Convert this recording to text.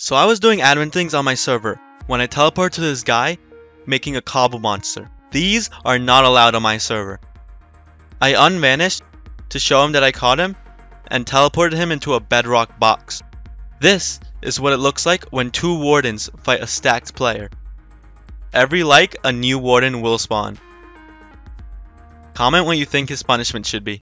So I was doing admin things on my server when I teleported to this guy making a cobble monster. These are not allowed on my server. I unvanished to show him that I caught him and teleported him into a bedrock box. This is what it looks like when two wardens fight a stacked player. Every like, a new warden will spawn. Comment what you think his punishment should be.